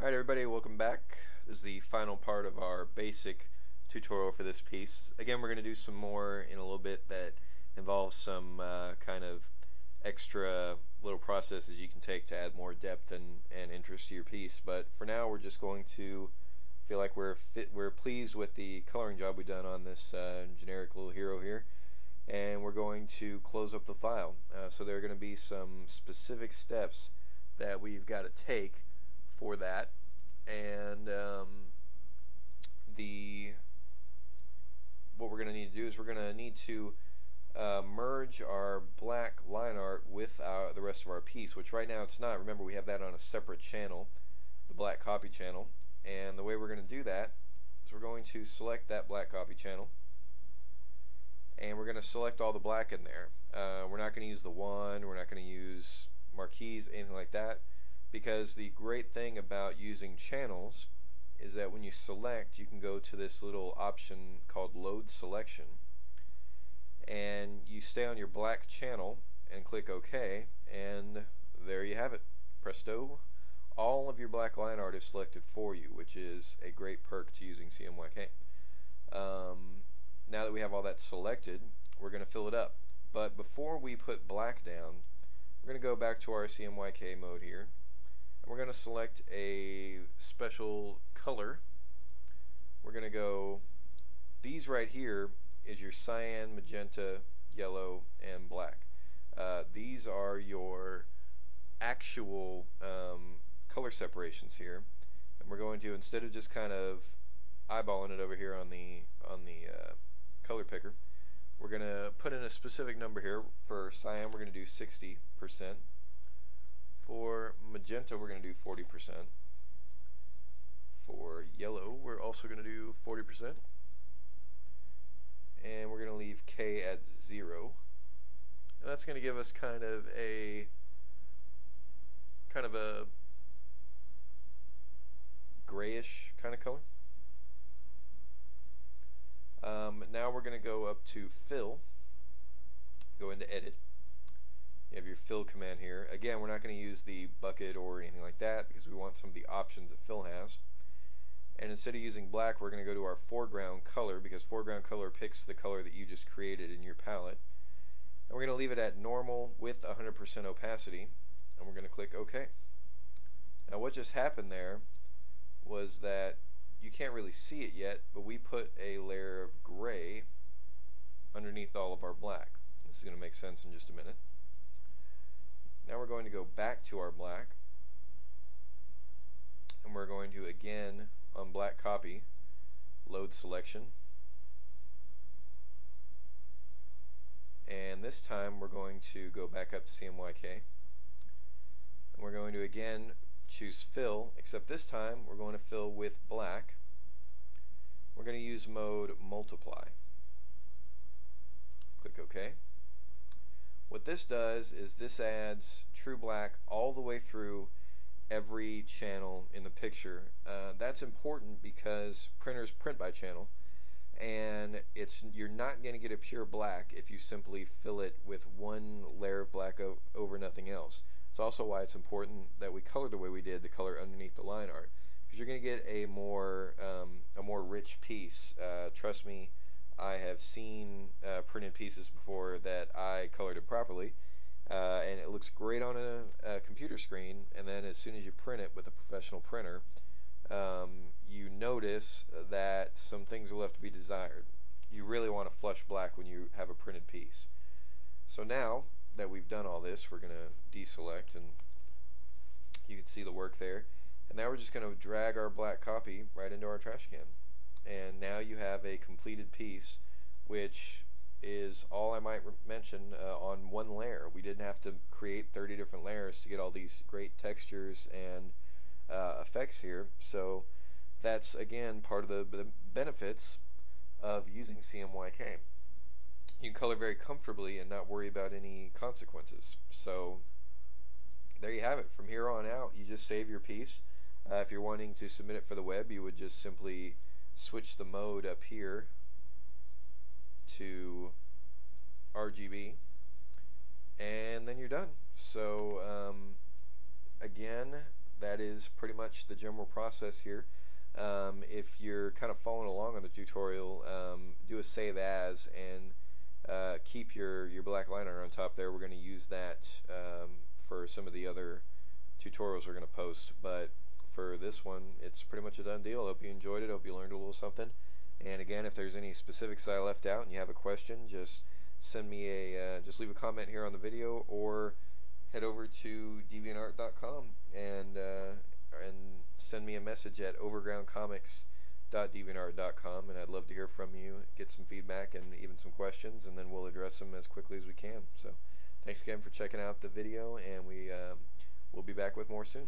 Alright everybody, welcome back. This is the final part of our basic tutorial for this piece. Again, we're going to do some more in a little bit that involves some uh, kind of extra little processes you can take to add more depth and, and interest to your piece. But for now, we're just going to feel like we're fit, we're pleased with the coloring job we've done on this uh, generic little hero here. And we're going to close up the file. Uh, so there are going to be some specific steps that we've got to take for that. And um, the what we're going to need to do is we're going to need to uh, merge our black line art with our, the rest of our piece which right now it's not. Remember we have that on a separate channel the black copy channel. And the way we're going to do that is we're going to select that black copy channel. And we're going to select all the black in there. Uh, we're not going to use the one we're not going to use marquees anything like that because the great thing about using channels is that when you select you can go to this little option called load selection and you stay on your black channel and click OK and there you have it. Presto all of your black line art is selected for you which is a great perk to using CMYK um, now that we have all that selected we're going to fill it up. But before we put black down we're going to go back to our CMYK mode here we're going to select a special color. We're going to go, these right here is your cyan, magenta, yellow, and black. Uh, these are your actual um, color separations here. And we're going to, instead of just kind of eyeballing it over here on the, on the uh, color picker, we're going to put in a specific number here. For cyan, we're going to do 60%. For magenta, we're going to do 40%. For yellow, we're also going to do 40%. And we're going to leave K at 0. And that's going to give us kind of a kind of a grayish kind of color. Um, now we're going to go up to fill, go into edit, you have your fill command here. Again, we're not going to use the bucket or anything like that because we want some of the options that fill has. And instead of using black, we're going to go to our foreground color because foreground color picks the color that you just created in your palette. And we're going to leave it at normal with 100% opacity. And we're going to click OK. Now what just happened there was that you can't really see it yet, but we put a layer of gray underneath all of our black. This is going to make sense in just a minute. Now we're going to go back to our black. And we're going to again on black copy load selection. And this time we're going to go back up to CMYK and we're going to again choose fill except this time we're going to fill with black. We're going to use mode multiply. Click OK what this does is this adds true black all the way through every channel in the picture. Uh, that's important because printers print by channel and it's you're not going to get a pure black if you simply fill it with one layer of black over nothing else. It's also why it's important that we color the way we did the color underneath the line art because you're going to get a more um, a more rich piece. Uh, trust me, I have seen uh, printed pieces before that I colored it properly, uh, and it looks great on a, a, computer screen. And then as soon as you print it with a professional printer, um, you notice that some things are left to be desired. You really want to flush black when you have a printed piece. So now that we've done all this, we're going to deselect, and you can see the work there. And now we're just going to drag our black copy right into our trash can and now you have a completed piece which is all I might mention uh, on one layer. We didn't have to create 30 different layers to get all these great textures and uh, effects here. So that's again part of the, the benefits of using CMYK. You can color very comfortably and not worry about any consequences. So there you have it. From here on out, you just save your piece. Uh, if you're wanting to submit it for the web, you would just simply switch the mode up here to RGB and then you're done. So um, again, that is pretty much the general process here. Um, if you're kind of following along on the tutorial, um, do a save as and uh, keep your, your black liner on top there. We're going to use that um, for some of the other tutorials we're going to post. But for this one, it's pretty much a done deal. I Hope you enjoyed it. I Hope you learned a little something. And again, if there's any specifics I left out and you have a question, just send me a uh, just leave a comment here on the video or head over to deviantart.com and uh, and send me a message at overgroundcomics.deviantart.com and I'd love to hear from you, get some feedback and even some questions, and then we'll address them as quickly as we can. So, thanks again for checking out the video, and we uh, we'll be back with more soon.